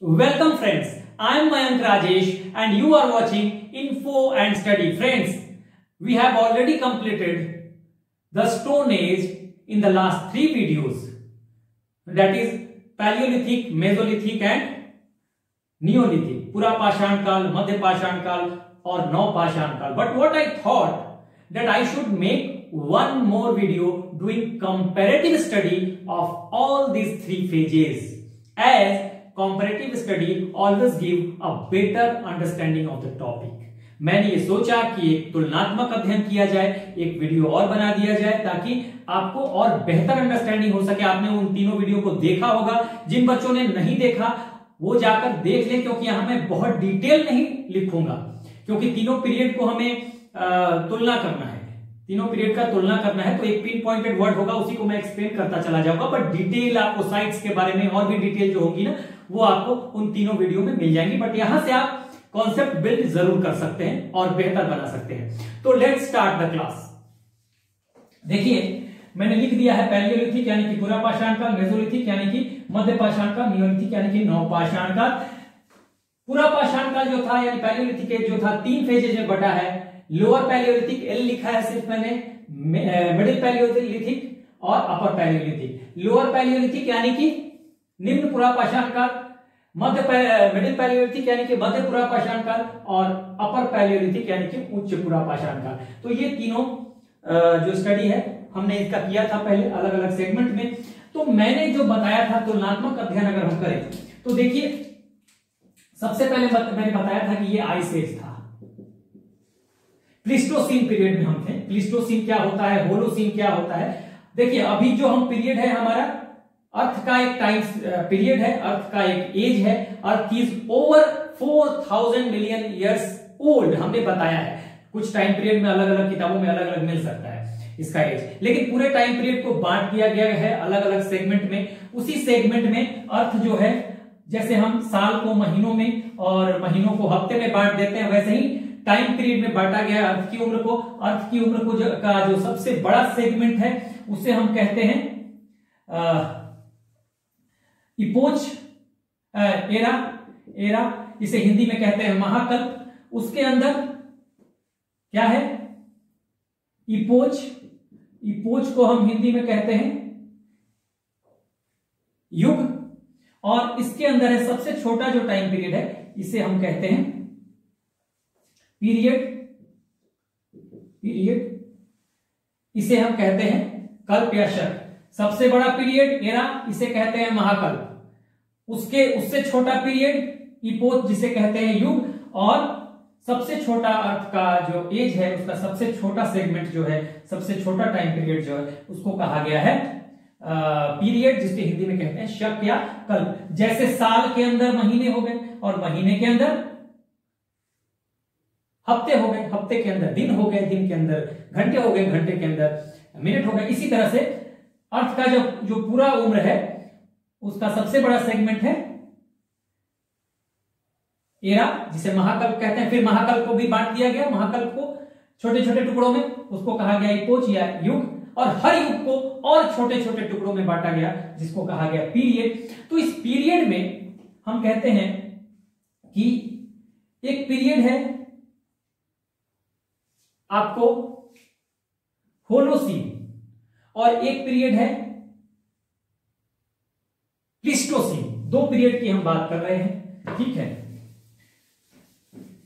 Welcome friends, I am Mayank Rajesh and you are watching Info and Study. Friends, we have already completed the Stone Age in the last three videos. That is Paleolithic, Mesolithic and Neolithic. Pura Pashan Kal, Madhya Pashan Kal or No Pashan Kal. But what I thought that I should make one more video doing comparative study of all these three phases as comparative study always give a better understanding of the topic. मैंने ये सोचा कि एक तुलनात्मक अध्ययन किया जाए, एक वीडियो और बना दिया जाए ताकि आपको और बेहतर अंडरस्टैंडिंग हो सके। आपने उन तीनों वीडियो को देखा होगा, जिन बच्चों ने नहीं देखा, वो जाकर देख लें, क्योंकि यहाँ मैं बहुत डिटेल नहीं लिखूँगा, क्योंकि तीनों पीरियड को हमें तुलना करना है। तीनों पीरियड का तुलना करना है तो एक पिन पॉइंटेड वर्ड होगा, उसी को मैं एक्सप्लेन करता चला जाऊँगा बट डिटेल आपको साइट्स के बारे में और भी डिटेल जो होगी ना वो आपको उन तीनों वीडियो में मिल जाएँगी। बट यहाँ से आप कॉन्सेप्ट बिल्ड ज़रूर कर सकते हैं और बेहतर बना सकते हैं। तो लेट स्टार्ट द क्लास देखिए, मैंने लिख दिया है पैलियोलिथिक, यानी कि पूरा पाषाण काल, मेसोलिथिक, यानी कि मध्य पाषाण काल, नियोलिथिक, यानी कि नव पाषाण काल। पूरा पाषाण काल जो था, यानी पैलियोलिथिक जो था, तीन फेजेज में बटा है। लोअर पैलियोलिथिक एल लिखा है सिर्फ़ मैंने। मिडिल पैलियोलिथिक और अपर पैलियोलिथिक लोअर पैलियोलिथिक यानी कि निम्न पुरा पाषाण काल मध्य मिडिल पैलियोलिथिक यानी कि मध्य पुरा पाषाण काल और अपर पैलियोलिथिक यानी कि उच्च पुरा पाषाण काल। तो ये तीनों जो स्टडी है, हमने इसका किया था पहले अलग अलग सेगमेंट में। तो मैंने जो बताया था, तुलनात्मक अध्ययन अगर हम करें तो देखिए, सबसे पहले मैंने बताया था कि ये आइस एज था। प्लिस्टोसिन पीरियड में हम थे। प्लिस्टोसिन क्या होता है? होलोसिन क्या होता है? देखिए, अभी जो हम पीरियड है हमारा अर्थ का एक टाइम पीरियड है, अर्थ का एक एज है, earth is over four thousand million years old हमने बताया है। कुछ टाइम पीरियड में अलग अलग किताबों में अलग अलग मिल सकता है इसका एज लेकिन पूरे टाइम पीरियड को बांट दिया गया है अलग अलग सेगमेंट में। उसी सेगमेंट में अर्थ जो है, जैसे हम साल को महीनों में और महीनों को हफ़्ते में बांट देते हैं, वैसे ही टाइम पीरियड में बांटा गया अर्थ की उम्र को। अर्थ की उम्र को जो का जो सबसे बड़ा सेगमेंट है, उसे हम कहते हैं इपोच एरा एरा, इसे हिंदी में कहते हैं महाकल्प। उसके अंदर क्या है? इपोच इपोच को हम हिंदी में कहते हैं युग। और इसके अंदर है सबसे छोटा जो टाइम पीरियड है, इसे हम कहते हैं पीरियड पीरियड इसे हम कहते हैं कल्प या शक। सबसे बड़ा पीरियड एरा इसे कहते हैं महाकल्प उसके, उससे छोटा पीरियड, इपोत जिसे कहते हैं युग, और सबसे छोटा अर्थ का जो एज है, उसका सबसे छोटा सेगमेंट जो है, सबसे छोटा टाइम पीरियड जो है, उसको कहा गया है पीरियड जिसके हिंदी में कहते हैं शक या कल्प। जैसे साल के अंदर महीने हो गए, और महीने के अंदर हफ़्ते हो गए, हफ़्ते के अंदर दिन हो गए, दिन के अंदर घंटे हो गए, घंटे के अंदर मिनट हो गए, इसी तरह से अर्थ का जो जो पूरा उम्र है, उसका सबसे बड़ा सेगमेंट है एरा, जिसे महाकल्प कहते हैं। फिर महाकल्प को भी बांट दिया गया। महाकल्प को छोटे छोटे टुकड़ों में, उसको कहा गया इपोच या युग, और हर युग को और छोटे छोटे टुकड़ों में बांटा गया, जिसको कहा गया पीरियड। तो इस पीरियड में हम कहते हैं कि एक पीरियड है, आपको होलोसीन और एक पीरियड है प्लिस्टोसिन। दो पीरियड की हम बात कर रहे हैं, ठीक है?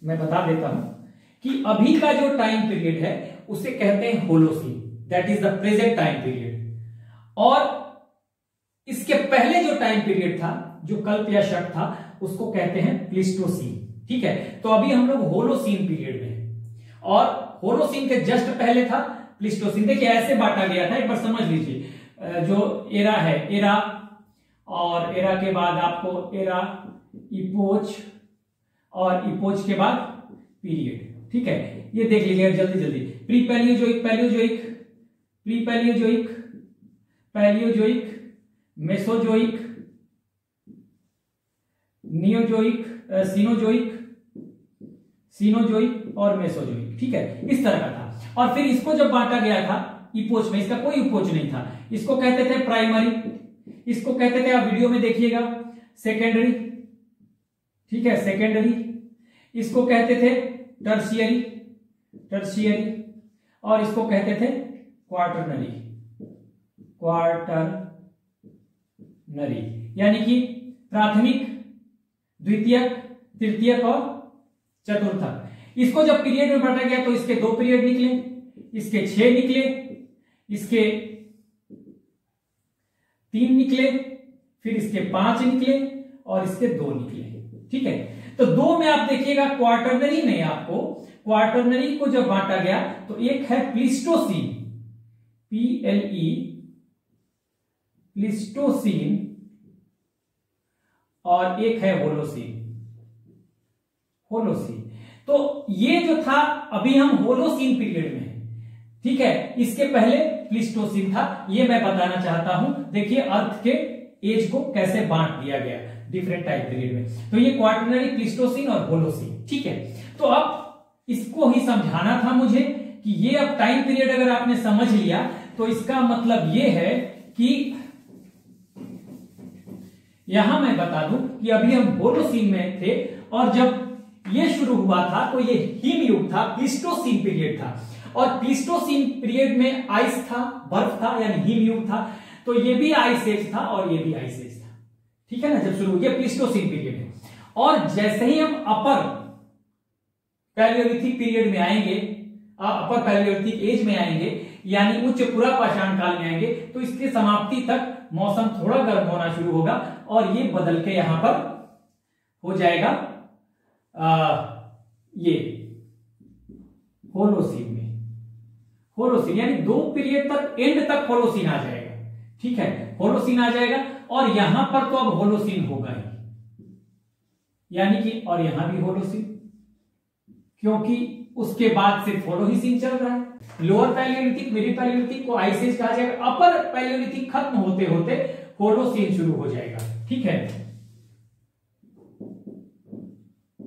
मैं बता देता हूँ कि अभी का जो टाइम पीरियड है, उसे कहते हैं Holocene. That is the present time period और इसके पहले जो टाइम पीरियड था, जो कल्प या शक था, उसको कहते हैं प्लिस्टोसिन, ठीक है? तो अभी हम लोग होलोसिन पीरियड में और होलोसिन के जस्ट पहले था प्लिस्टोसिन। देखिए, ऐसे बांटा गया था, एक बार समझ लीजिए। जो एरा है, एरा, और एरा के बाद आपको एरा, इपोच, और इपोच के बाद पीरियड, ठीक है? ये देख लीजिए जल्दी जल्दी। Pre Palaeozoic Palaeozoic pre Palaeozoic Palaeozoic Mesozoic, Neozoic Cenozoic Cenozoic और मेसोजोइक, ठीक है? इस तरह का था। और फिर इसको जब बांटा गया था इपोच में, इसका कोई उपोच नहीं था। इसको कहते थे प्राइमरी इसको कहते थे, आप वीडियो में देखिएगा सेकेंडरी ठीक है सेकेंडरी इसको कहते थे टर्शियरी टर्शियरी और इसको कहते थे क्वार्टरनरी क्वार्टरनरी यानी कि प्राथमिक, द्वितीयक, तृतीयक और चतुर्थक। इसको जब पीरियड में बांटा गया तो इसके दो पीरियड निकले, इसके छह निकले, इसके तीन निकले, फिर इसके पाँच निकले और इसके दो निकले। ठीक है? तो दो में आप देखिएगा क्वार्टरनरी में आपको क्वार्टरनरी को जब बांटा गया तो एक है Pleistocene. P L E, Pleistocene और एक है होलोसिन। होलोसिन। तो ये जो था, अभी हम होलोसिन पीरियड में ठीक है? इसके पहले प्लिस्टोसिन था, ये मैं बताना चाहता हूँ। देखिए, अर्थ के एज को कैसे बांट दिया गया डिफरेंट टाइम पीरियड में। तो ये क्वार्टनरी प्लिस्टोसिन और होलोसिन, ठीक है? तो अब इसको ही समझाना था मुझे कि ये अब टाइम पीरियड अगर आपने समझ लिया तो इसका मतलब ये है कि यहाँ मैं बता दूँ कि अभी हम होलोसिन में थे और जब ये शुरू हुआ था तो ये हिम युग था, प्लिस्टोसिन पीरियड था। और प्लिस्टोसिन पीरियड में आइस था, बर्फ़ था, यानी हिम युग था। तो ये भी आइस एज था और ये भी आइस एज था। ठीक है ना, जब शुरू ये प्लिस्टोसिन पीरियड है। और जैसे ही हम अपर पैलियोलिथिक पीरियड में आएँगे अपर पैलियोलिथिक एज में आएँगे, यानी उच्च पूरा पाषाण काल में आएँगे तो इसके समाप्ति तक मौसम थोड़ा गर्म होना शुरू होगा और ये बदल के यहाँ पर हो जाएगा आ, ये होलोसीन में। होलोसीन यानी दो पीरियड तक एंड तक होलोसीन आ जाएगा। ठीक है? होलोसीन आ जाएगा और यहाँ पर तो अब होलोसीन होगा ही। यानी कि और यहाँ भी होलोसीन क्योंकि उसके बाद सिर्फ़ होलोहीसीन चल रहा है। लोअर पैलियोलिथिक मिडिल पैलियोलिथिक को आइसिस कहा जाएगा। अपर पैलियोलिथिक खत्म होते होते होलोसीन शुरू हो जाएगा। ठीक है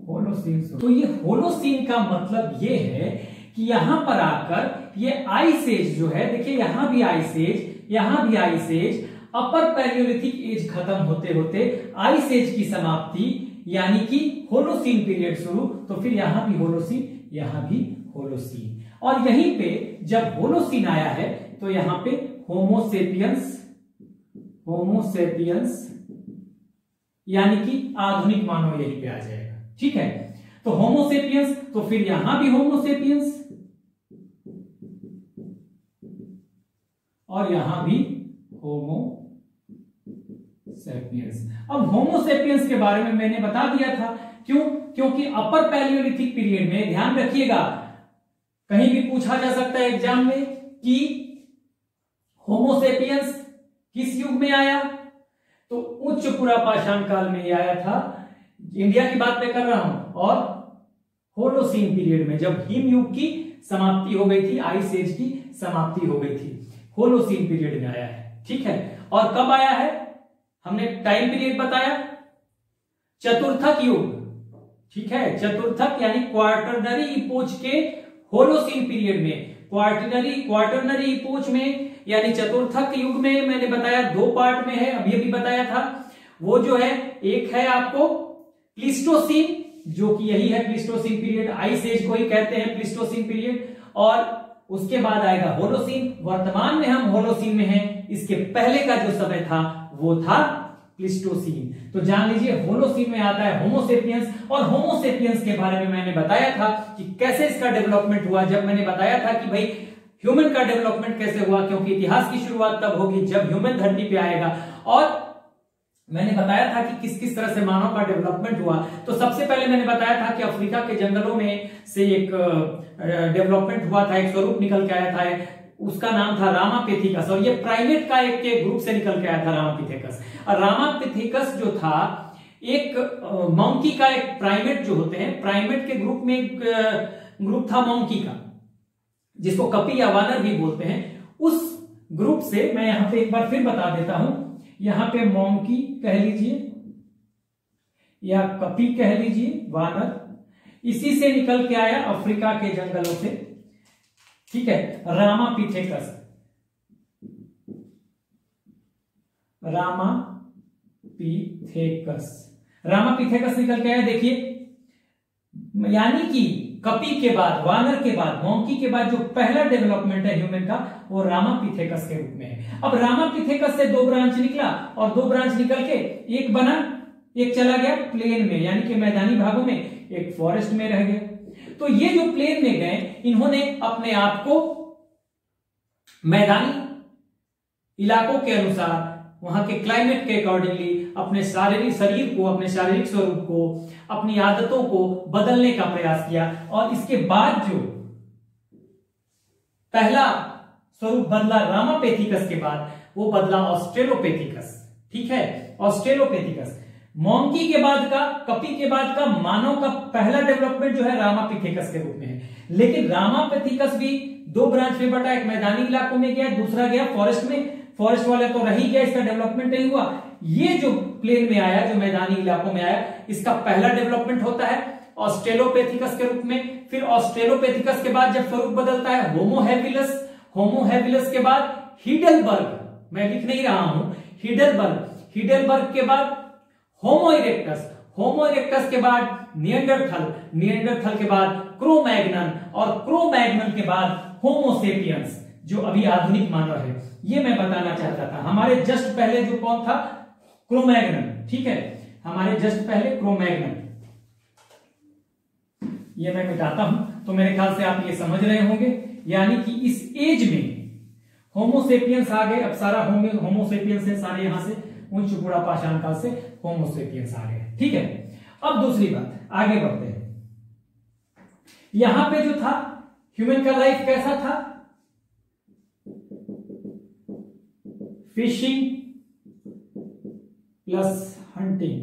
होलोसीन तो ये होलोसीन का मतलब ये है कि यहाँ पर आकर ये आइस एज जो है, देखिए यहाँ भी आइस एज यहाँ भी ice age upper Palaeolithic age खत्म होते होते आइस एज की समाप्ति, यानी कि होलोसीन पीरियड शुरू तो फिर यहाँ भी होलोसीन, यहाँ भी होलोसीन। और यहीं पे जब होलोसीन आया है तो यहाँ पे होमोसेपियंस होमोसेपियंस यानी कि आधुनिक मानव यहीं पे आ जाएगा। ठीक है? तो होमोसेपियंस तो फिर यहाँ भी होमोसेपियंस और यहाँ भी होमो सेपियंस अब होमोसेपियंस के बारे में मैंने बता दिया था। क्यों? क्योंकि अपर पैलियोलिथिक पीरियड में, ध्यान रखिएगा, कहीं भी पूछा जा सकता है एग्ज़ाम में कि होमोसेपियंस किस युग में आया? तो उच्च पुरापाषाण काल में ही आया था। इंडिया की बात मैं कर रहा हूँ। और होलोसीन पीरियड में जब हिम युग की समाप्ति हो गई थी आइस एज की समाप्ति हो गई थी होलोसीन पीरियड में आया है। ठीक है? और कब आया है? हमने टाइम पीरियड बताया। चतुर्थक युग। ठीक है? चतुर्थक यानी क्वार्टरनरी इपोच के होलोसीन पीरियड में क्वार्टनरी क्वार्टरनरी इपोच में, यानी चतुर्थक युग में मैंने बताया, दो पार्ट में है, अभी अभी बताया था। वो जो है, एक है आपको प्लिस्टोसिन, जो कि यही है, प्लिस्टोसिन पीरियड। आइस एज को ही कहते हैं प्लिस्टोसिन पीरियड। और उसके बाद आएगा होलोसिन। वर्तमान में हम होलोसिन में हैं। इसके पहले का जो समय था, वो था प्लिस्टोसिन। तो जान लीजिए, होलोसिन में आता है होमोसेपियंस और होमोसेपियंस के बारे में मैंने बताया था कि कैसे इसका डेवलपमेंट हुआ। जब मैंने बताया था कि भाई, ह्यूमन का डेवलपमेंट कैसे हुआ, क्योंकि इतिहास की शुरुआत तब होगी, जब ह्यूमन धरती पे आएगा। और मैंने बताया था कि किस किस तरह से मानव का डेवलपमेंट हुआ। तो सबसे पहले मैंने बताया था कि अफ्रीका के जंगलों में से एक डेवलपमेंट हुआ था, एक स्वरूप निकल के आया था उसका नाम था रामापिथिकस, और ये प्राइमेट का एक के ग्रुप से निकल के आया था रामापिथिकस। और रामापिथिकस जो था, एक मंकी का एक प्राइमेट जो होते हैं, प्राइमेट के ग्रुप में एक ग्रुप था मंकी का, जिसको कपी या वानर भी बोलते हैं। उस ग्रुप से मैं यहाँ पे एक बार फिर बता देता हूँ यहाँ पे मोंकी कह लीजिए, या कपी कह लीजिए, वानर। इसी से निकल के आया अफ्रीका के जंगलों से। ठीक है Ramapithecus Ramapithecus Ramapithecus निकल के आया, देखिए। यानी कि कपी के बाद, वानर के बाद, मोंकी के बाद जो पहला डेवलपमेंट है ह्यूमन का, वो रामापिथेकस के रूप में है। अब रामापिथेकस से दो ब्रांच निकला और दो ब्रांच निकल के एक बना, एक चला गया प्लेन में, यानी कि मैदानी भागों में, एक फॉरेस्ट में रह गया। तो ये जो प्लेन में गए, इन्होंने अपने आप को मैदानी इलाकों के अनुसार वहाँ के क्लाइमेट के अकॉर्डिंगली अपने शारीरिक शरीर को, अपने शारीरिक स्वरूप को, अपनी आदतों को बदलने का प्रयास किया और इसके बाद जो पहला स्वरूप बदला रामापेथिकस के बाद, वो बदला ऑस्ट्रेलोपेथिकस ठीक है? ऑस्ट्रेलोपेथिकस मोंकी के बाद का कपी के बाद का, मानव का पहला डेवलपमेंट जो है रामापिथेकस के रूप में है। लेकिन रामापेथिकस भी दो ब्रांच में बटा, एक मैदानी इलाकों में गया, दूसरा गया फॉरेस्ट में। फॉरेस्ट वाले तो रही गया इसका डेवलपमेंट नहीं हुआ। ये जो प्लेन में आया, जो मैदानी इलाकों में आया, इसका पहला डेवलपमेंट होता है ऑस्ट्रेलोपेथिकस के रूप में। फिर ऑस्ट्रेलोपेथिकस के बाद जब स्वरूप बदलता है होमोहेविलस होमोहेविलस के बाद हिडलबर्ग। मैं लिख नहीं रहा हूँ, हिडलबर्ग। हिडलबर्ग के बाद होमो इरेक्टस होमो इरेक्टस के बाद नियंडरथल नियंडरथल के बाद क्रोमैग्नन और क्रोमैग्नन के बाद होमोसेपियंस जो अभी आधुनिक मानव है। ये मैं बताना चाहता था। हमारे जस्ट पहले जो कौन था क्रोमैग्नन ठीक है? हमारे जस्ट पहले क्रोमैग्नन ये मैं मिटाता हूँ तो मेरे ख्याल से आप ये समझ रहे होंगे। यानी कि इस एज में होमोसेपियंस आ गए, अब सारा होमोसेपियंस है सारे यहाँ से उच्च गुड़ा पाषाण काल से होमोसेपियंस आ गए, ठीक है? अब दूसरी बात, आगे बढ़ते हैं। यहाँ पे जो था ह्यूमन का लाइफ कैसा था? Fishing plus hunting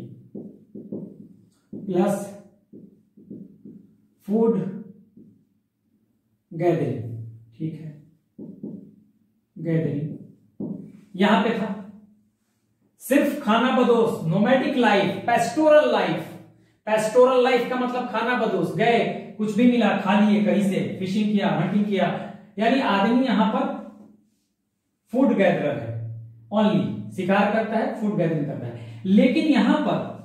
plus food gathering, ठीक है? गैदरिंग। यहाँ पे था। सिर्फ़ खाना बदोश nomadic life pastoral life pastoral life का मतलब खाना बदोश गए, कुछ भी मिला, खा लिए, कहीं से फिशिंग किया हंटिंग किया। यानी आदमी यहाँ पर फ़ूड गैदरर है। ओनली शिकार करता है फ़ूड गैदरिंग करता है। लेकिन यहाँ पर,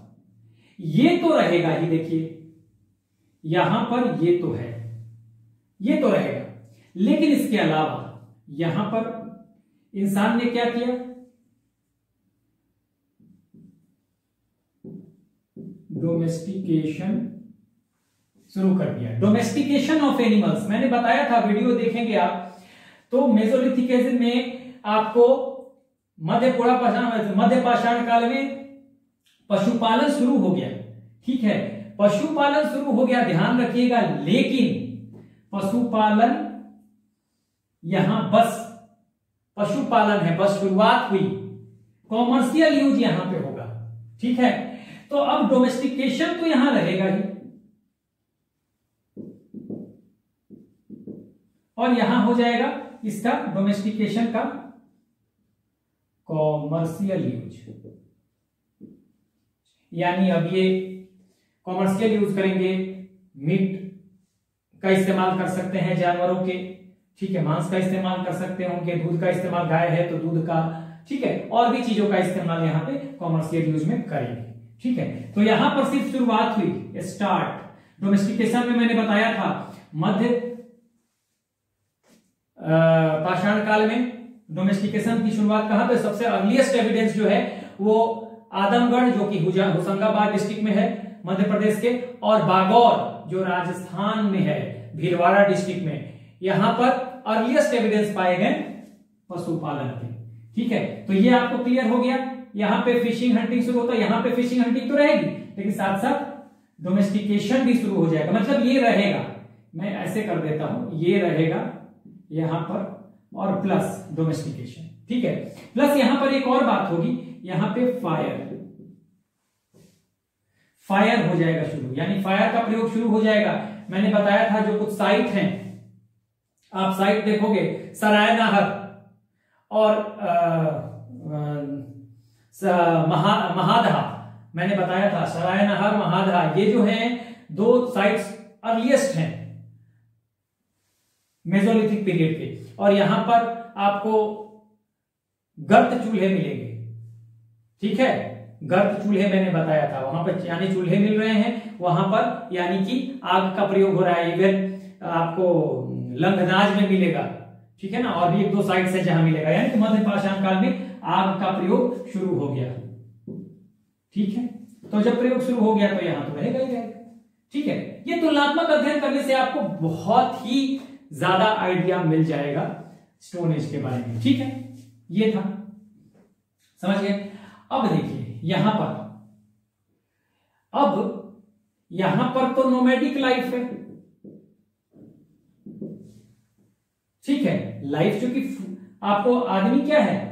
ये तो रहेगा ही देखिए। यहाँ पर ये तो है। ये तो रहेगा। लेकिन इसके अलावा, यहाँ पर इंसान ने क्या किया? डोमेस्टिकेशन शुरू कर दिया। डोमेस्टिकेशन ऑफ़ एनिमल्स मैंने बताया था वीडियो देखेंगे आप। तो मेजोलिथिक एज में आपको मध्य पुरा पाषाण मध्य पाषाण काल में पशुपालन शुरू हो गया। ठीक है? पशुपालन शुरू हो गया, ध्यान रखिएगा। लेकिन पशुपालन यहाँ बस, पशुपालन है, बस शुरुआत हुई। कॉमर्शियल यूज़ यहाँ पे होगा। ठीक है? तो अब डोमेस्टिकेशन तो यहाँ रहेगा ही। और यहाँ हो जाएगा इसका डोमेस्टिकेशन का कॉमर्शियल यूज़। यानी अब ये कॉमर्शियल यूज़ करेंगे, मीट का इस्तेमाल कर सकते हैं जानवरों के, ठीक है, मांस का इस्तेमाल कर सकते हैं उनके, दूध का इस्तेमाल, गाय है तो दूध का, ठीक है, और भी चीज़ों का इस्तेमाल यहाँ पे कॉमर्शियल यूज़ में करेंगे, ठीक है। तो यहाँ पर सिर्फ़ शुरुआत हुई स्टार्ट डोमेस्टिकेशन में मैंने बताया था, मध्य पाषाण काल में डोमेस्टिकेशन की शुरुआत कहाँ पे सबसे अर्लीस्ट एविडेंस जो है, वो आदमगढ़, जो कि होशंगाबाद डिस्ट्रिक्ट में है, मध्य प्रदेश के, और बागौर, जो राजस्थान में है, भीलवाड़ा डिस्ट्रिक्ट में। यहाँ पर अर्लीस्ट एविडेंस पाए गए पशुपालन के। ठीक है? तो ये आपको क्लियर हो गया। यहाँ पे फिशिंग हंटिंग शुरू होता है, यहाँ पे फिशिंग हंटिंग तो रहेगी, लेकिन साथ साथ डोमेस्टिकेशन भी शुरू हो जाएगा। मतलब ये रहेगा, मैं ऐसे कर देता हूँ, ये रहेगा यहाँ पर और प्लस डोमेस्टिकेशन ठीक है? प्लस यहाँ पर एक और बात होगी यहाँ पे फायर फायर हो जाएगा शुरू यानी फायर का प्रयोग शुरू हो जाएगा। मैंने बताया था जो कुछ साइट हैं। आप साइट देखोगे सराय नहर और आ, महा महादहा मैंने बताया था सराय नहर महादहा ये जो है दो साइट्स अर्लिएस्ट हैं। मेजोलिथिक पीरियड के और यहाँ पर आपको गर्त चूल्हे मिलेंगे। ठीक है? गर्त चूल्हे मैंने बताया था। वहाँ पर यानी चूल्हे मिल रहे हैं। वहाँ पर यानी कि आग का प्रयोग हो रहा है। इवन आपको लंगनाज में मिलेगा। ठीक है ना? और भी एक दो साइड से जहाँ मिलेगा। यानी कि मध्य पाषाण काल में आग का प्रयोग शुरू हो गया। ठीक है? तो जब प्रयोग शुरू हो गया तो यहाँ तो रहेगा ही रहेगा। ठीक है? ये तुलनात्मक अध्ययन करने से आपको बहुत ही ज़्यादा आइडिया मिल जाएगा स्टोन एज के बारे में, ठीक है? ये था। समझ गए? अब देखिए, यहाँ पर। अब यहाँ पर तो नोमेडिक लाइफ है। ठीक है? लाइफ जो कि आपको आदमी क्या है?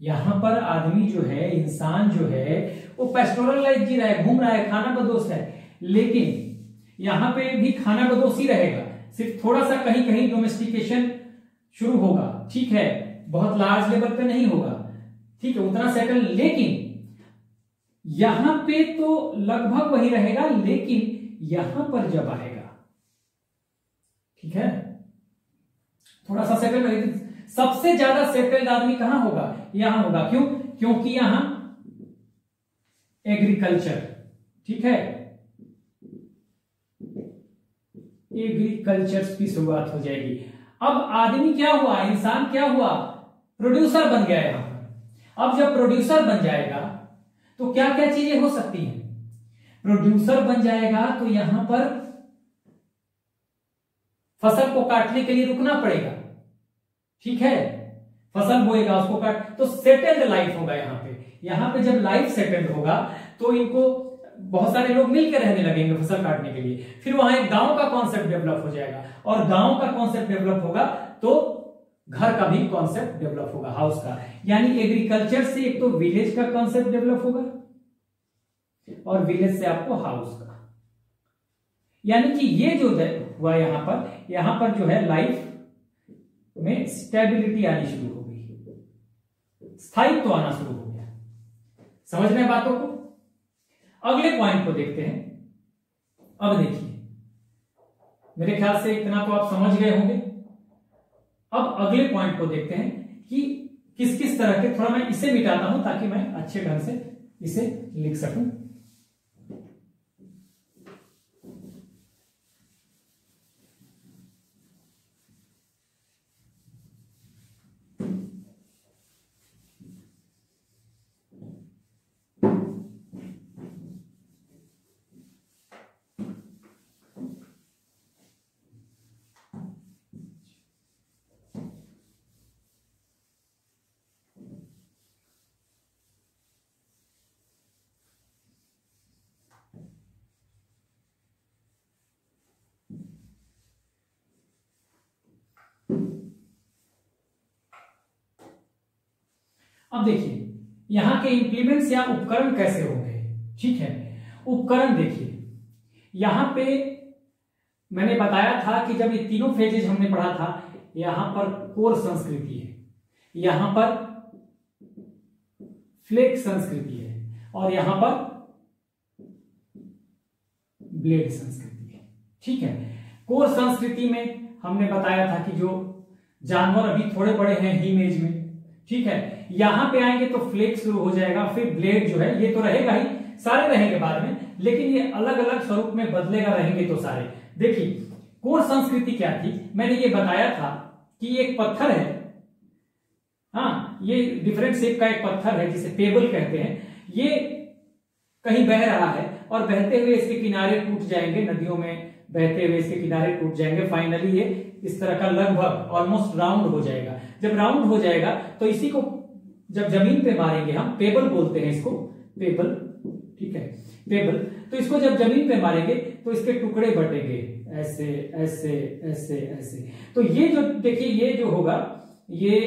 यहाँ पर आदमी जो है, इंसान जो है, वो पेस्टोरल लाइफ जी रहा है, घूम रहा है, खाना बदोश है। लेकिन यहाँ पे भी खाना बदोश ही रहेगा। सिर्फ़ थोड़ा सा कहीं कहीं डोमेस्टिकेशन शुरू होगा। ठीक है? बहुत लार्ज लेवल पे नहीं होगा। ठीक है, उतना सेटल लेकिन यहाँ पे तो लगभग वही रहेगा, लेकिन यहाँ पर जब आएगा, ठीक है? थोड़ा सा सेटल सबसे ज़्यादा सेटल्ड आदमी कहाँ होगा? यहाँ होगा। क्यों? क्योंकि यहाँ एग्रीकल्चर ठीक है? एग्रीकल्चर की शुरुआत हो जाएगी। अब आदमी क्या हुआ? इंसान क्या हुआ? प्रोड्यूसर बन गया यहाँ पर। अब जब प्रोड्यूसर बन जाएगा तो क्या क्या चीज़ें हो सकती हैं? प्रोड्यूसर बन जाएगा तो यहाँ पर फ़सल को काटने के लिए रुकना पड़ेगा। ठीक है? फ़सल बोएगा, उसको काट तो सेटल्ड लाइफ होगा यहाँ पे। यहाँ पे जब लाइफ सेटल्ड होगा तो इनको बहुत सारे लोग मिलकर रहने लगेंगे फ़सल काटने के लिए। फिर वहाँ एक गाँव का कॉन्सेप्ट डेवलप हो जाएगा। और गाँव का कॉन्सेप्ट डेवलप होगा तो घर का भी कॉन्सेप्ट डेवलप होगा हाउस का। यानी एग्रीकल्चर से एक तो विलेज का कॉन्सेप्ट डेवलप होगा और विलेज से आपको हाउस का। यानी कि ये जो हुआ यहाँ पर यहाँ पर जो है लाइफ में स्टेबिलिटी आनी शुरू हो गई। स्थायित्व तो आना शुरू हो गया। समझ में बातों को? अगले पॉइंट को देखते हैं। अब देखिए। मेरे ख्याल से इतना तो आप समझ गए होंगे। अब अगले पॉइंट को देखते हैं कि किस किस तरह के, थोड़ा मैं इसे मिटाता हूँ ताकि मैं अच्छे ढंग से इसे लिख सकूँ। अब देखिए, यहाँ के इंप्लीमेंट्स या उपकरण कैसे हो गए ठीक है, उपकरण देखिए। यहाँ पे मैंने बताया था कि जब ये तीनों फेजेज हमने पढ़ा था, यहाँ पर कोर संस्कृति है, यहाँ पर फ्लेक संस्कृति है, और यहाँ पर ब्लेड संस्कृति है। ठीक है कोर संस्कृति में हमने बताया था कि जो जानवर अभी थोड़े बड़े हैं हीमेज में, ठीक है यहाँ पे आएँगे तो फ्लेक शुरू हो जाएगा, फिर ब्लेड जो है, ये तो रहेगा ही, सारे रहेंगे बाद में, लेकिन ये अलग अलग स्वरूप में बदलेगा, रहेंगे तो सारे। देखिए कोर संस्कृति क्या थी? मैंने ये बताया था कि एक पत्थर है। हाँ ये डिफरेंट शेप का एक पत्थर है, जिसे पेबल कहते हैं। ये कहीं बह रहा है, और बहते हुए इसके किनारे टूट जाएँगे, नदियों में बहते हुए इसके किनारे टूट जाएँगे। फाइनली ये इस तरह का लगभग ऑलमोस्ट राउंड हो जाएगा। जब राउंड हो जाएगा तो इसी को जब ज़मीन पे मारेंगे हम, पेबल बोलते हैं इसको, पेबल, ठीक है, पेबल। तो इसको जब ज़मीन पे मारेंगे तो इसके टुकड़े बटेंगे, ऐसे ऐसे ऐसे ऐसे। तो ये जो, देखिए, ये जो होगा, ये,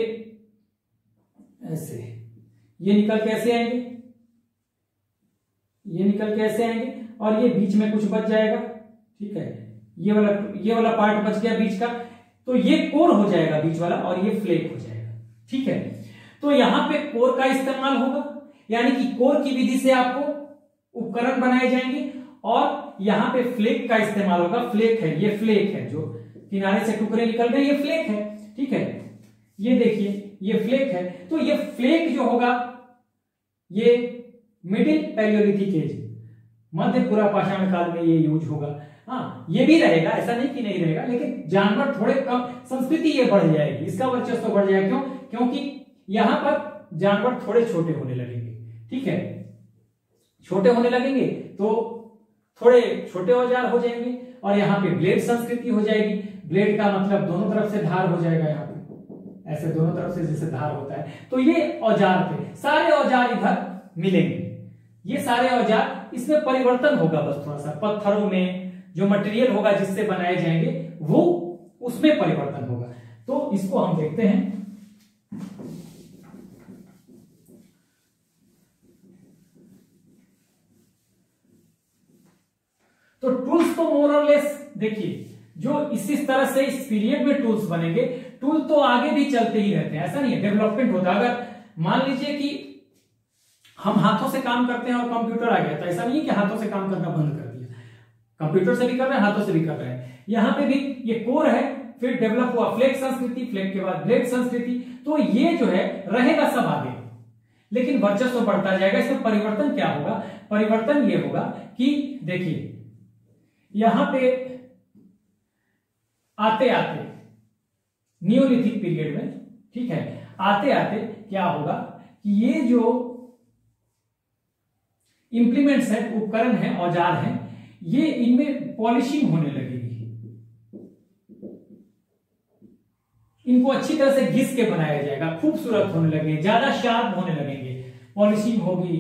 ऐसे, ये निकल कैसे आएँगे? ये निकल कैसे आएँगे? और ये बीच में कुछ बच जाएगा, ठीक है। ये वाला ये वाला पार्ट बच गया बीच का। तो ये कोर हो जाएगा बीच वाला, और ये फ्लेक हो जाएगा, ठीक है। तो यहाँ पे कोर का इस्तेमाल होगा। यानी कि कोर की विधि से आपको उपकरण बनाए जाएँगे और यहाँ पे फ्लेक का इस्तेमाल होगा। फ्लेक है, ये फ्लेक है जो किनारे से टुकड़े निकल गए, ये फ्लेक है, ठीक है? ये देखिए, ये फ्लेक है। तो ये फ्लेक जो होगा, ये मिडिल पैलियोलिथिक एज, मध्य पूरा पाषाण काल में ये यूज़ होगा। हाँ ये भी रहेगा, ऐसा नहीं कि नहीं रहेगा, लेकिन जानवर थोड़े कम, संस्कृति ये बढ़ जाएगी, इसका वर्चस्व बढ़ जाएगा। क्यों? क्योंकि यहाँ पर जानवर थोड़े छोटे होने लगेंगे, ठीक है? छोटे होने लगेंगे तो थोड़े छोटे औज़ार हो जाएँगे और यहाँ पे ब्लेड संस्कृति हो जाएगी। ब्लेड का मतलब दोनों तरफ़ से धार हो जाएगा यहाँ पे। ऐसे दोनों तरफ़ से जैसे धार होता है। तो ये औज़ार थे, सारे औज़ार इधर मिलेंगे। ये सारे औज़ार, इसमें परिवर्तन होगा बस थोड़ा सा। पत्थरों में जो मटेरियल होगा जिससे बनाए जाएँगे, वो उसमें परिवर्तन होगा। तो इसको हम देखते हैं। तो टूल्स तो मोर लेस देखिए, जो इस तरह से इस पीरियड में टूल्स बनेंगे टूल तो आगे भी चलते ही रहते हैं, ऐसा नहीं है डेवलपमेंट होता है। अगर मान लीजिए कि हम हाथों से काम करते हैं और कंप्यूटर आ गया तो ऐसा नहीं है कि हाथों से काम करना बंद कर दिया। कंप्यूटर से भी कर रहे हैं, हाथों से भी कर रहे हैं। यहाँ पे भी ये कोर है, फिर डेवलप हुआ फ्लेक संस्कृति फ्लेक के बाद ब्लेड संस्कृति तो ये जो है, रहेगा सब आगे। लेकिन वर्चस्व बढ़ता जाएगा, इसमें परिवर्तन क्या होगा? परिवर्तन ये होगा कि, देखिए यहाँ पे आते आते न्यूलिथिक पीरियड में, ठीक है, आते आते क्या होगा कि ये जो इंप्लीमेंट्स है, उपकरण है, औज़ार है, ये इनमें पॉलिशिंग होने लगेगी। इनको अच्छी तरह से घिस के बनाया जाएगा, खूबसूरत होने लगेंगे, ज़्यादा शार्प होने लगेंगे। पॉलिशिंग होगी,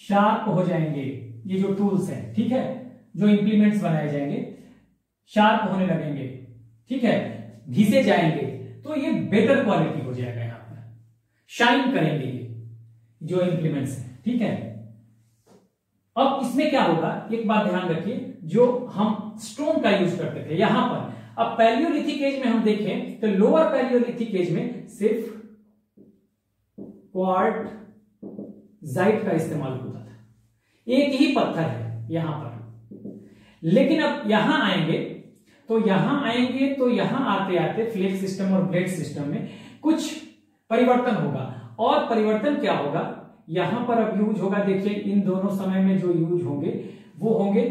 शार्प हो जाएँगे। ये जो टूल्स हैं, ठीक है? जो इंप्लीमेंट्स बनाए जाएँगे शार्प होने लगेंगे, ठीक है? घिसे जाएँगे तो ये बेटर क्वालिटी हो जाएगा यहाँ पर। शाइन करेंगे ये, जो इंप्लीमेंट्स हैं, ठीक है? अब इसमें क्या होगा? एक बात ध्यान रखिए, जो हम स्टोन का यूज़ करते थे, यहाँ पर। अब पैलियोलिथिक एज में हम देखें तो लोअर पैलियोलिथिक एज में सिर्फ़ क्वार्ट जाइट का इस्तेमाल होता एक ही पत्थर है यहाँ पर। लेकिन अब यहाँ आएँगे तो यहाँ आएँगे तो यहाँ आते आते फ्लेक सिस्टम और ब्लेड सिस्टम में कुछ परिवर्तन होगा। और परिवर्तन क्या होगा? यहाँ पर अब यूज़ होगा, देखिए, इन दोनों समय में जो यूज़ होंगे, वो होंगे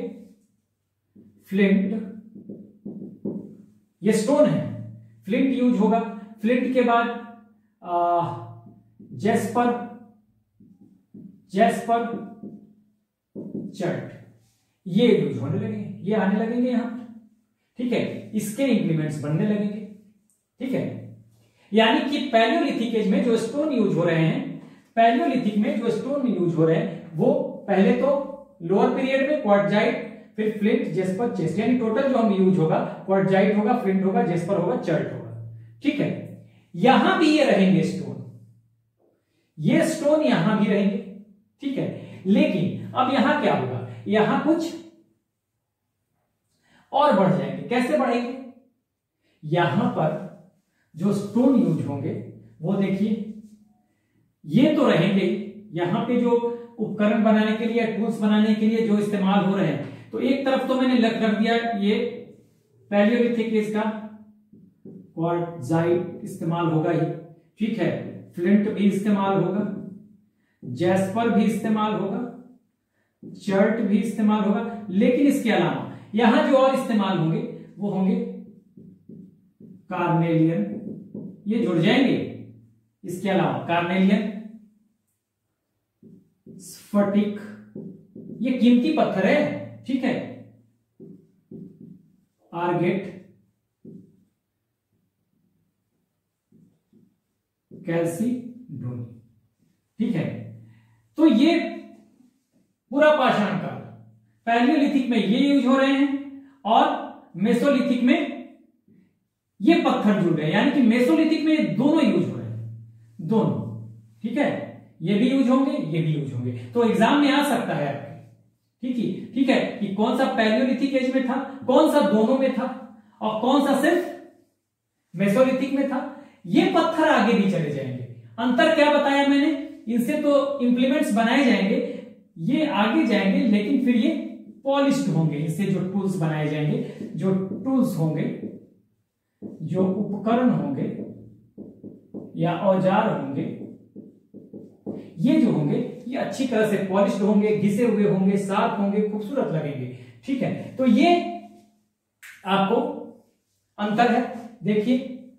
फ्लिंट ये स्टोन है। फ्लिंट यूज़ होगा। फ्लिंट के बाद जेस्पर जेस्पर चर्ट ये यूज़ होने लगेंगे, ये आने लगेंगे यहाँ ठीक है? इसके इंप्लीमेंट्स बनने लगेंगे। ठीक है? यानी कि पैलियोलिथिक एज में जो स्टोन यूज़ हो रहे हैं पैलियोलिथिक में जो स्टोन यूज़ हो रहे हैं, वो पहले तो लोअर पीरियड में क्वार्टजाइट फिर फ्लिंट जेस्पर चेस्ट यानी टोटल जो हम यूज़ होगा क्वार्टजाइट होगा फ्लिंट होगा जेस्पर होगा चर्ट होगा। ठीक है? यहाँ भी ये रहेंगे स्टोन ये स्टोन यहाँ भी रहेंगे। ठीक है? लेकिन अब यहाँ क्या होगा? यहाँ कुछ और बढ़ जाएँगे। कैसे बढ़ेंगे? यहाँ पर जो स्टोन यूज़ होंगे, वो देखिए, ये तो रहेंगे यहाँ पे जो उपकरण बनाने के लिए टूल्स बनाने के लिए जो इस्तेमाल हो रहे हैं। तो एक तरफ़ तो मैंने लग कर दिया ये पैलियोलिथिक एज का क्वार्टजाइट इस्तेमाल होगा ही। ठीक है फ्लिंट भी इस्तेमाल होगा जैस्पर भी इस्तेमाल होगा चर्ट भी इस्तेमाल होगा, लेकिन इसके अलावा यहाँ जो और इस्तेमाल होंगे, वो होंगे कार्नेलियन। ये जुड़ जाएँगे। इसके अलावा कार्नेलियन, स्फटिक, ये कीमती पत्थर है, ठीक है। आर्गेट कैल्सीडोनी ठीक है। तो ये पूरा पाषाण काल। पैलियोलिथिक में ये यूज़ हो रहे हैं और मेसोलिथिक में ये पत्थर जुड़ रहे हैं यानी कि मेसोलिथिक में दोनों यूज़ हो रहे हैं। दोनों। ठीक है? ये भी यूज़ होंगे, ये भी यूज़ होंगे। तो एग्ज़ाम में आ सकता है ठीक है? ठीक है कि कौन सा पैलियोलिथिक एज में था, कौन सा दोनों में था और कौन सा सिर्फ़ मेसोलिथिक में था, ये पत्थर आगे भी चले जाएँगे। अंतर क्या बताया मैंने? इनसे तो इंप्लीमेंट्स बनाए जाएँगे। ये आगे जाएँगे, लेकिन फिर ये पॉलिश होंगे, इससे जो टूल्स बनाए जाएँगे, जो टूल्स होंगे, जो उपकरण होंगे, या औज़ार होंगे, ये जो होंगे, ये अच्छी तरह से पॉलिश होंगे, घिसे हुए होंगे, साफ़ होंगे, खूबसूरत लगेंगे, ठीक है? तो ये आपको अंतर है। देखिए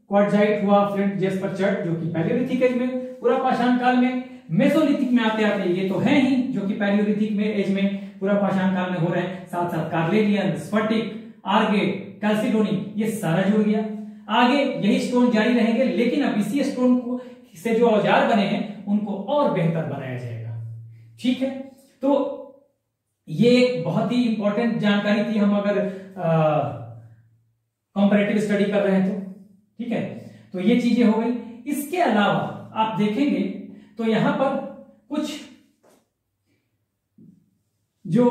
क्वार्जाइट हुआ फ्लिंट जेस्पर चर्ट जो कि पैलियोलिथिक एज में, पूरा पाषाण काल में मेसोलिथिक में आते आते ये तो है ही, जो कि पैलियोलिथिक में एज में पूरा पाषाण काल में हो रहे हैं। साथ साथ कार्लेनियन स्फटिक आर्गेट कैल्सिडोनी ये सारा जुड़ गया। आगे यही स्टोन जारी रहेंगे, लेकिन अब इसी स्टोन को, से जो औज़ार बने हैं, उनको और बेहतर बनाया जाएगा। ठीक है? तो ये एक बहुत ही इंपॉर्टेंट जानकारी थी हम अगर कंपैरेटिव स्टडी कर रहे हैं तो। ठीक है? तो ये चीज़ें हो गई। इसके अलावा आप देखेंगे तो यहाँ पर कुछ जो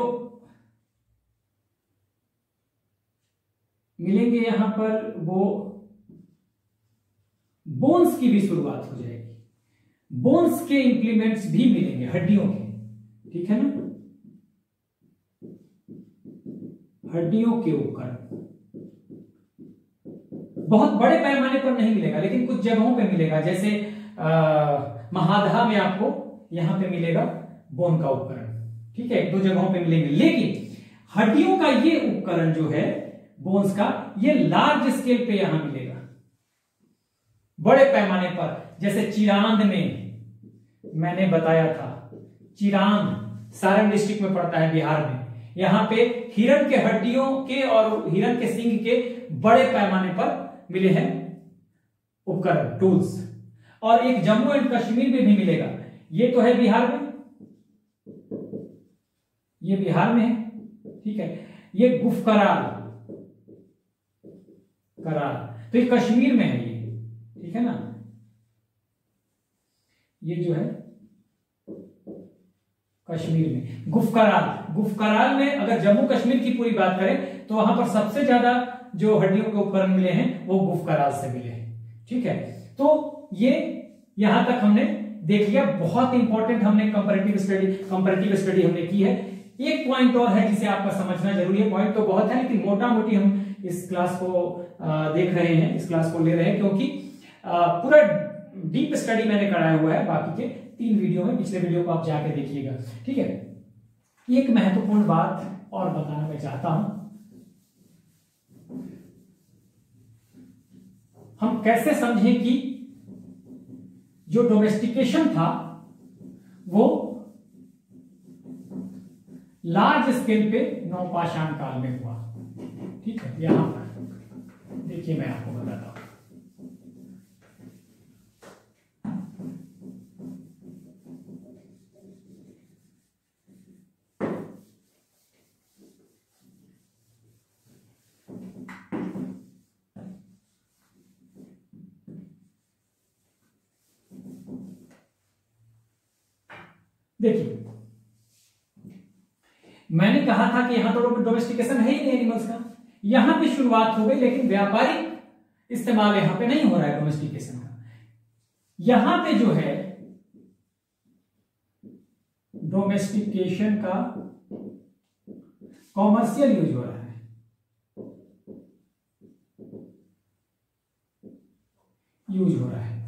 मिलेंगे यहाँ पर, वो बोन्स की भी शुरुआत हो जाएगी। बोन्स के इंप्लीमेंट्स भी मिलेंगे, हड्डियों के। ठीक है ना? हड्डियों के ऊपर बहुत बड़े पैमाने पर नहीं मिलेगा, लेकिन कुछ जगहों पे मिलेगा, जैसे महाधा में आपको यहाँ पे मिलेगा बोन का उपकरण। ठीक है? दो जगहों पे मिलेंगे। लेकिन हड्डियों का ये उपकरण जो है बोन्स का, ये लार्ज स्केल पे यहाँ मिलेगा। बड़े पैमाने पर, जैसे चिरांद में, मैंने बताया था, चिरांद सारण डिस्ट्रिक्ट में पड़ता है बिहार में। यहाँ पे हिरण के हड्डियों के और हिरण के सिंह के बड़े पैमाने पर मिले हैं उपकरण टूल्स और एक जम्मू एंड कश्मीर में भी मिलेगा। ये तो है बिहार में। ये बिहार में है। ठीक है। ये गुफ कराल। कराल। तो ये कश्मीर में है ये। ठीक है ना? ये जो है, कश्मीर में। गुफकराल गुफकराल में अगर जम्मू कश्मीर की पूरी बात करें तो वहाँ पर सबसे ज़्यादा जो हड्डियों के उपकरण मिले हैं, वो गुफकराल से मिले हैं। ठीक है। तो ये यहाँ तक हमने देख लिया, बहुत इंपॉर्टेंट हमने कंपेरेटिव स्टडी कंपेरेटिव स्टडी हमने की है। एक पॉइंट और है जिसे आपका समझना ज़रूरी है। पॉइंट तो बहुत है, लेकिन मोटा मोटी हम इस क्लास को देख रहे हैं, इस क्लास को ले रहे हैं, क्योंकि पूरा डीप स्टडी मैंने कराया हुआ है, बाकी के तीन वीडियो में, पिछले वीडियो को आप जाके देखिएगा। ठीक है? एक महत्वपूर्ण बात और बताना मैं चाहता हूँ। हम कैसे समझें कि जो डोमेस्टिकेशन था, वो लार्ज स्केल पे नौपाषाण काल में हुआ। ठीक है, यहाँ पर। देखिए मैं आपको बताता हूँ। देखिए, मैंने कहा था कि यहाँ तो डोमेस्टिकेशन है ही नहीं एनिमल्स का। यहाँ पे शुरुआत हो गई, लेकिन व्यापारिक इस्तेमाल यहाँ पे नहीं हो रहा है डोमेस्टिकेशन का। यहाँ पे जो है डोमेस्टिकेशन का कॉमर्शियल यूज़ हो रहा है। यूज़ हो रहा है।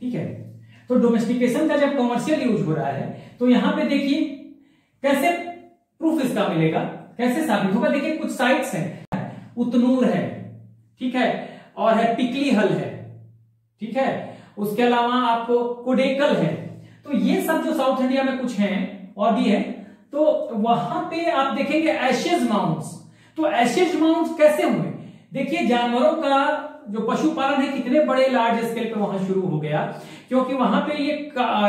ठीक है? तो डोमेस्टिकेशन का जब कॉमर्शियल यूज़ हो रहा है तो यहाँ पे देखिए, कैसे प्रूफ इसका मिलेगा? कैसे साबित होगा? देखिए, कुछ साइट्स हैं। उतनूर है, ठीक है, और है पिकली हल है, ठीक है, उसके अलावा आपको कोडेकल है। तो ये सब जो साउथ इंडिया में कुछ हैं, और भी है तो वहाँ पे आप देखेंगे एशेज माउंट्स तो एशेज माउंट्स कैसे हुए? देखिए, जानवरों का जो पशुपालन है, कितने बड़े लार्ज स्केल पे वहाँ शुरू हो गया। क्योंकि वहाँ पे ये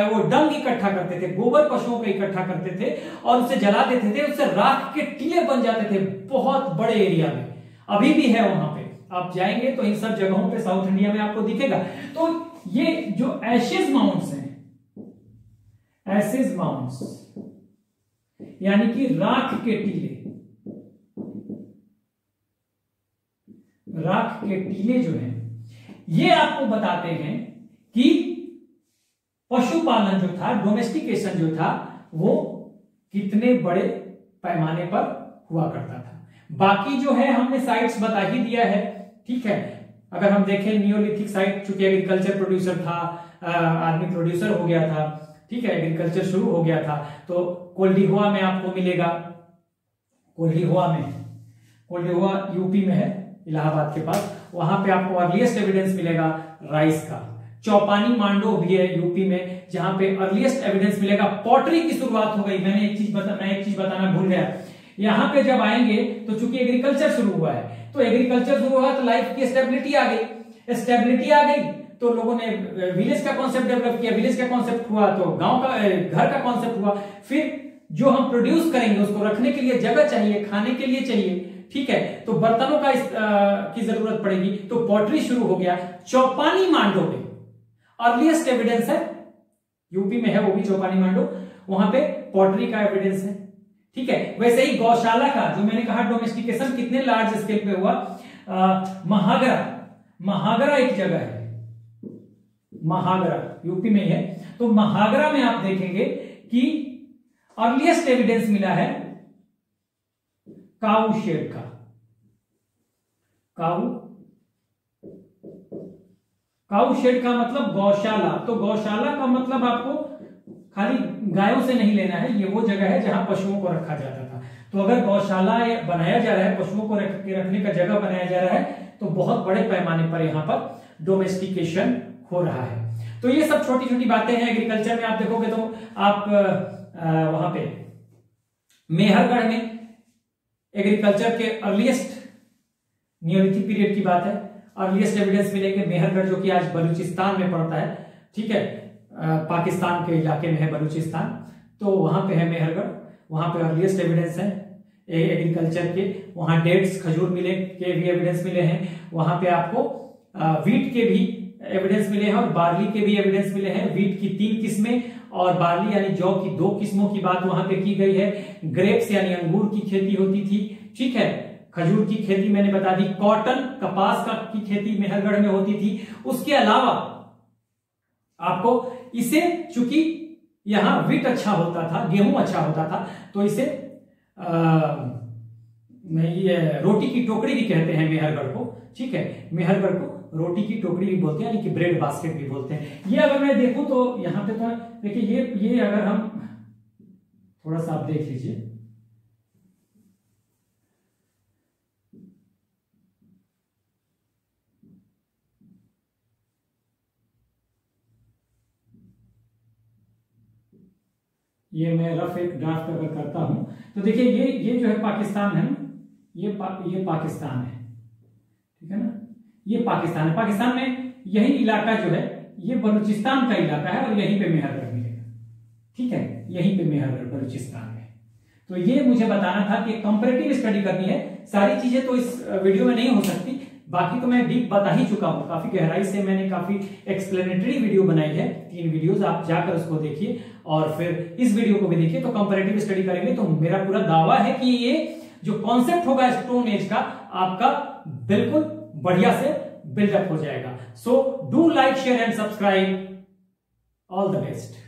वो डंग इकट्ठा करते थे, गोबर पशुओं का इकट्ठा करते थे और उसे जला देते थे उससे राख के टीले बन जाते थे बहुत बड़े एरिया में। अभी भी है वहाँ पे। आप जाएँगे तो इन सब जगहों पे साउथ इंडिया में आपको दिखेगा। तो ये जो एशेज माउंट्स हैं एसिज माउंट्स यानी कि राख के टीले, राख के टीले जो हैं, ये आपको बताते हैं कि पशुपालन जो था डोमेस्टिकेशन जो था, वो कितने बड़े पैमाने पर हुआ करता था। बाकी जो है, हमने साइट्स बता ही दिया है, ठीक है? अगर हम देखें नियोलिथिक साइट चूँकि एग्रीकल्चर प्रोड्यूसर था आदमी प्रोड्यूसर हो गया था, ठीक है? एग्रीकल्चर शुरू हो गया था तो कोल्डिहुआ में आपको मिलेगा। कोल्डिहुआ में, कोल्डिहुआ यूपी में है, इलाहाबाद के पास, वहाँ पे आपको अर्लीस्ट एविडेंस मिलेगा राइस का। चौपानी मांडो भी है यूपी में जहाँ पे अर्लीस्ट एविडेंस मिलेगा। पॉटरी की शुरुआत हो गई। मैंने एक चीज़ बता मैं एक चीज़ बताना भूल गया। यहाँ पे जब आएँगे तो चूँकि एग्रीकल्चर शुरू हुआ है तो एग्रीकल्चर शुरू हुआ तो लाइफ की स्टेबिलिटी आ गई। स्टेबिलिटी आ गई तो लोगों ने विलेज का कॉन्सेप्ट डेवलप किया। विलेज का कॉन्सेप्ट हुआ तो गाँव का घर का कॉन्सेप्ट हुआ। फिर जो हम प्रोड्यूस करेंगे उसको रखने के लिए जगह चाहिए खाने के लिए चाहिए ठीक है? तो बर्तनों का इस, आ, की ज़रूरत पड़ेगी। तो पॉटरी शुरू हो गया। चौपानी मांडो में अर्लीस्ट एविडेंस है यूपी में है, वो भी चौपानी मांडो, वहाँ पे पॉटरी का एविडेंस है। ठीक है, वैसे ही गौशाला का, जो मैंने कहा डोमेस्टिकेशन कितने लार्ज स्केल पे हुआ महागरा महागरा एक जगह है। महागरा यूपी में है तो महागरा में आप देखेंगे कि अर्लीस्ट एविडेंस मिला है काऊ शेड का। काऊ काऊ शेड का मतलब गौशाला। तो गौशाला का मतलब आपको खाली गायों से नहीं लेना है, ये वो जगह है जहाँ पशुओं को रखा जाता था। तो अगर गौशाला बनाया जा रहा है, पशुओं को रख रखने का जगह बनाया जा रहा है तो बहुत बड़े पैमाने पर यहाँ पर डोमेस्टिकेशन हो रहा है। तो ये सब छोटी छोटी बातें हैं एग्रीकल्चर में, आप देखोगे तो आप वहाँ पे मेहरगढ़ में एग्रीकल्चर के अर्लीस्ट नियोलिथिक पीरियड की बात है। अर्लीस्ट एविडेंस मिलेंगे, मेहरगढ़ जो कि आज बलूचिस्तान में पड़ता है, ठीक है? पाकिस्तान के इलाके में है बलूचिस्तान। तो वहाँ पे है मेहरगढ़, वहाँ पे अर्लीस्ट एविडेंस है एग्रीकल्चर के। वहाँ डेट्स खजूर मिले, के भी एविडेंस मिले हैं। वहाँ पे आपको वीट के भी एविडेंस मिले हैं और बार्ली के भी एविडेंस मिले हैं। वीट की तीन किस्में और बार्ली यानी जौ की दो किस्मों की बात वहाँ पे की गई है। ग्रेप्स यानी अंगूर की खेती होती थी, ठीक है? खजूर की खेती मैंने बता दी कॉटन कपास का की खेती मेहरगढ़ में होती थी। उसके अलावा आपको इसे चूँकि यहाँ विट अच्छा होता था गेहूँ अच्छा होता था तो इसे आ, ये रोटी की टोकरी भी कहते हैं मेहरगढ़ को ठीक है? मेहरगढ़ को रोटी की टोकरी भी बोलते हैं यानी कि ब्रेड बास्केट भी बोलते हैं। ये अगर मैं देखूँ तो यहाँ पे तो देखिए ये ये अगर हम थोड़ा सा आप देख लीजिए। ये मैं रफ एक ड्राफ्ट अगर करता हूँ तो देखिए ये ये जो है पाकिस्तान है ये पा, ये पाकिस्तान है ठीक है ना? ये पाकिस्तान है। पाकिस्तान में यही इलाका जो है ये बलूचिस्तान का इलाका है और यहीं पे मेहरगढ़ मिलेगा ठीक है? यहीं पे मेहरगढ़ बलूचिस्तान में। तो ये मुझे बताना था कि कंपेरेटिव स्टडी करनी है। सारी चीज़ें तो इस वीडियो में नहीं हो सकती बाकी तो मैं डीप बता ही चुका हूँ। काफ़ी गहराई से मैंने काफ़ी एक्सप्लेनेटरी वीडियो बनाई है। तीन वीडियोस आप जाकर उसको देखिए और फिर इस वीडियो को भी देखिए। तो कंपेरेटिव स्टडी करेंगे तो मेरा पूरा दावा है कि ये जो कॉन्सेप्ट होगा स्टोन एज का, आपका बिल्कुल बढ़िया से बिल्डअप हो जाएगा। So do like share and subscribe all the best